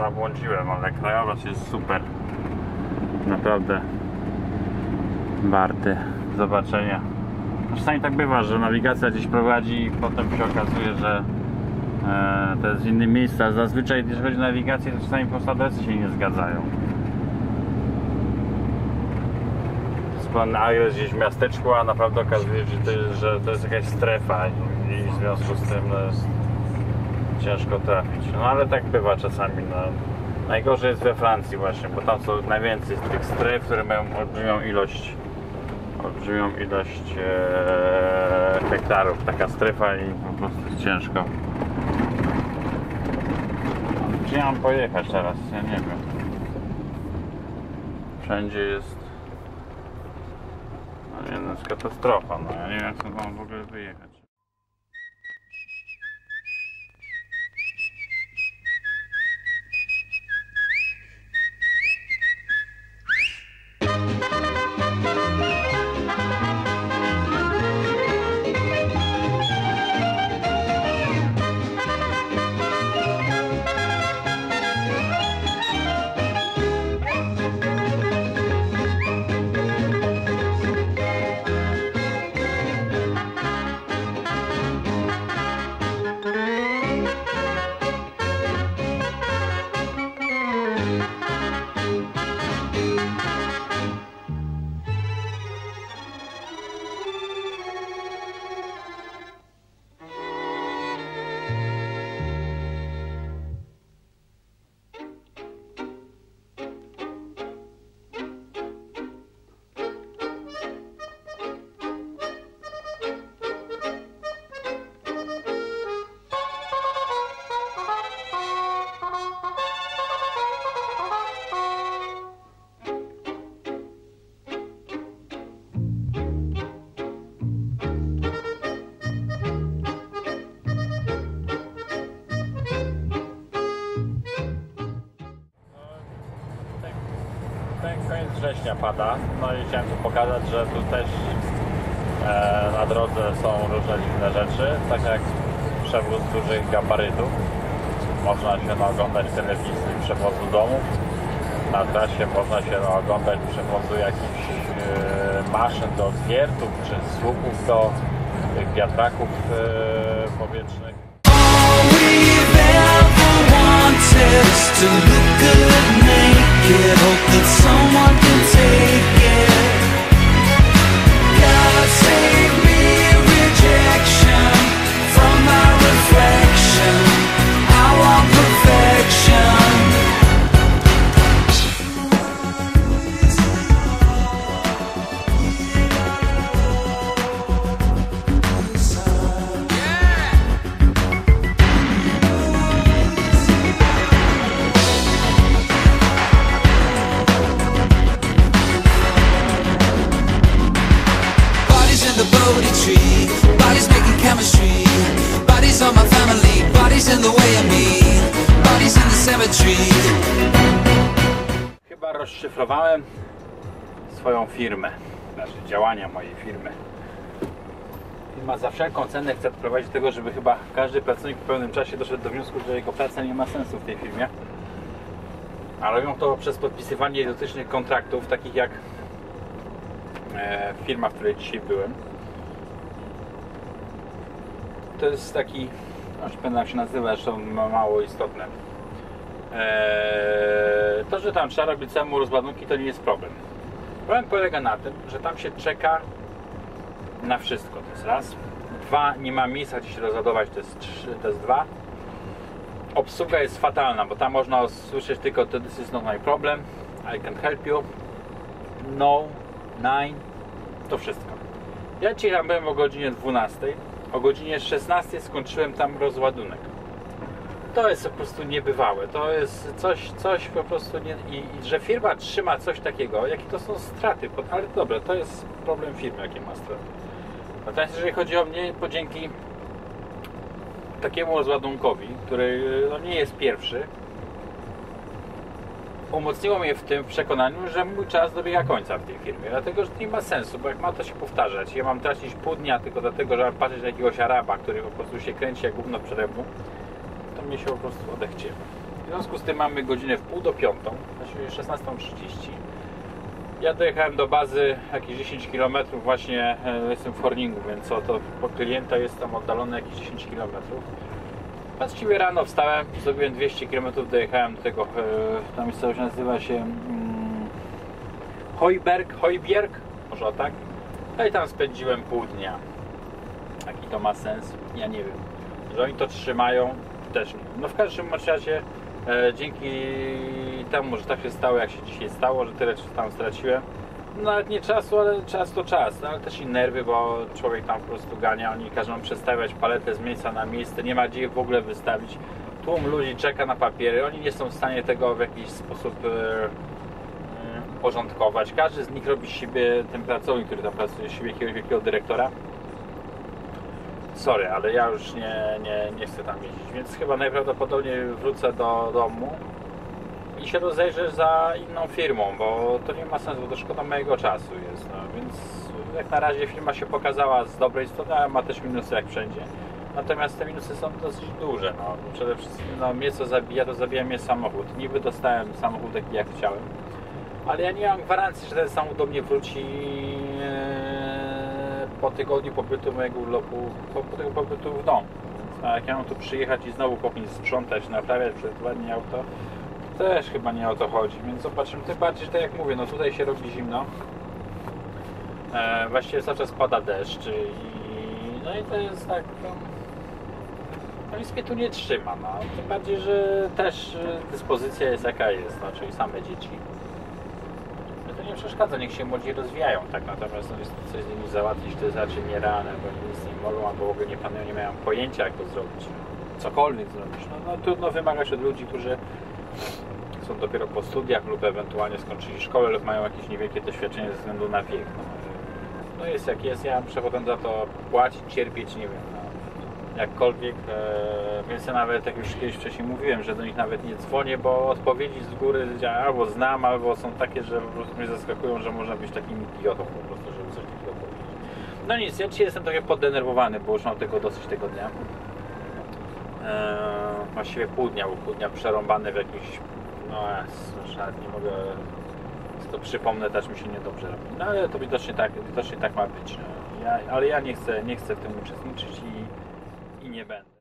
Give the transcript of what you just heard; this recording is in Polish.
zabłądziłem, ale krajobraz jest super. Naprawdę warty zobaczenia. Czasami tak bywa, że nawigacja gdzieś prowadzi i potem się okazuje, że e, to jest miejscu. A Zazwyczaj, jeżeli chodzi o nawigację, to czasami po prostu adresy się nie zgadzają. Pan adres gdzieś w miasteczku, a naprawdę okazuje się, że to jest, jakaś strefa i, w związku z tym no, ciężko trafić. No ale tak bywa czasami. No. Najgorzej jest we Francji właśnie, bo tam są najwięcej tych stref, które mają olbrzymią ilość olbrzymią ilość e, hektarów. Taka strefa i po prostu jest ciężko. Gdzie mam pojechać teraz? Ja nie wiem. Wszędzie jest no no jest katastrofa. No ja nie wiem, jak mam w ogóle wyjechać. Koniec września pada, no i chciałem tu pokazać, że tu też e, na drodze są różne dziwne rzeczy, tak jak przewóz dużych gabarytów. Można się naoglądać telewizji przewozu domów. Na trasie można się naoglądać przewozu jakichś e, maszyn do zwiertów, czy słupów do tych wiatraków e, powietrznych. To look good naked. Hope that someone can My family, bodies in the way of me. Bodies in the cemetery. Chyba rozszyfrowałem swoją firmę, znaczy działania mojej firmy. Firma za wszelką cenę chce doprowadzić do tego, żeby chyba każdy pracownik w pewnym czasie doszedł do wniosku, że jego praca nie ma sensu w tej firmie. A robią to przez podpisywanie idiotycznych kontraktów, takich jak e, firma, w której dzisiaj byłem. To jest taki, aż pamiętam jak się nazywa, zresztą ma- mało istotne. Eee, to, że tam trzeba robić samemu rozładunki, to nie jest problem. Problem polega na tym, że tam się czeka na wszystko. To jest raz. Dwa, nie ma miejsca gdzie się rozładować, to jest trzy, to jest dwa. Obsługa jest fatalna, bo tam można usłyszeć tylko this is not my problem, I can help you, no, nine, to wszystko. Ja dzisiaj tam byłem o godzinie 12, o godzinie 16 skończyłem tam rozładunek to jest po prostu niebywałe. To jest coś, coś po prostu nie... I, I że firma trzyma coś takiego, jakie to są straty. Bo- Ale dobra, to jest problem firmy, jakie ma straty. Natomiast jeżeli chodzi o mnie, to dzięki takiemu rozładunkowi, który no, nie jest pierwszy, umocniło mnie w tym przekonaniu, że mój czas dobiega końca w tej firmie. Dlatego, że to nie ma sensu, bo jak ma to się powtarzać, ja mam tracić pół dnia tylko dlatego, że mam patrzeć na jakiegoś Araba, który po prostu się kręci jak gówno w przelewu, to mnie się po prostu odechciewa. związku z tym mamy godzinę w pół do piątą, znaczy 16.30. Ja dojechałem do bazy jakieś 10 km, właśnie e, jestem w Horningu, więc co to po klienta jest tam oddalone jakieś 10 km. Właściwie rano wstałem, zrobiłem 200 km, dojechałem do tego, e, ta miejscowość nazywa się mm, Hojberg, Hojbjerg, może tak. No i tam spędziłem pół dnia. Jaki to ma sens? Ja nie wiem. Że oni to trzymają, też nie. No w każdym razie e, dzięki temu, że tak się stało, jak się dzisiaj stało, że tyle tam straciłem, nawet nie czasu, ale czas to czas, no, ale też i nerwy, bo człowiek tam po prostu gania, oni każą przestawiać paletę z miejsca na miejsce, nie ma gdzie ich w ogóle wystawić. Tłum ludzi czeka na papiery, oni nie są w stanie tego w jakiś sposób e, mm, porządkować. Każdy z nich robi siebie, ten pracownik, który tam pracuje, siebie jakiegoś wielkiego dyrektora. Sorry, ale ja już nie, nie, nie chcę tam jeździć, więc chyba najprawdopodobniej wrócę do domu i się rozejrzę za inną firmą, bo to nie ma sensu, bo to szkoda mojego czasu jest. No, więc jak na razie firma się pokazała z dobrej strony, ma też minusy jak wszędzie. Natomiast te minusy są dosyć duże. No. Przede wszystkim no, mnie co zabija, to zabija mnie samochód. Niby dostałem samochód taki jak chciałem, ale ja nie mam gwarancji, że ten samochód do mnie wróci e, po tygodniu pobytu mojego urlopu, po, po tego pobytu w domu. A jak ja mam tu przyjechać i znowu kimś sprzątać, naprawiać przez dwa dni auto, to też chyba nie o to chodzi, więc zobaczymy. Tym bardziej, że tak jak mówię, no tutaj się robi zimno. E, właściwie cały czas pada deszcz i no i to jest tak, no, no nic mnie tu nie trzyma, no. Tym bardziej, że też dyspozycja jest jaka jest, no, czyli same dzieci. No to nie przeszkadza, niech się młodzi rozwijają, tak, natomiast no, jest coś z nimi załatwić, to jest raczej nierealne, bo nic nie mogą, albo w ogóle nie panują, nie mają pojęcia, jak to zrobić. Cokolwiek zrobić. No, no trudno wymagać od ludzi, którzy są dopiero po studiach lub ewentualnie skończyli szkołę lub mają jakieś niewielkie doświadczenie ze względu na wiek. No, jest jak jest, ja potem za to płacić, cierpieć, nie wiem. No, jakkolwiek, e, więc ja nawet, jak już kiedyś wcześniej mówiłem, że do nich nawet nie dzwonię, bo odpowiedzi z góry albo znam, albo są takie, że po prostu mnie zaskakują, że można być takim idiotą po prostu, żeby coś takiego powiedzieć. No nic, ja dzisiaj jestem trochę poddenerwowany, bo już mam tego dosyć tego dnia. Eee, właściwie pół dnia, pół dnia przerąbany w jakiś no nawet nie mogę to przypomnę, też mi się niedobrze robi. No ale to widocznie tak, widocznie tak ma być. No. Ja, ale ja nie chcę, nie chcę w tym uczestniczyć i, i nie będę.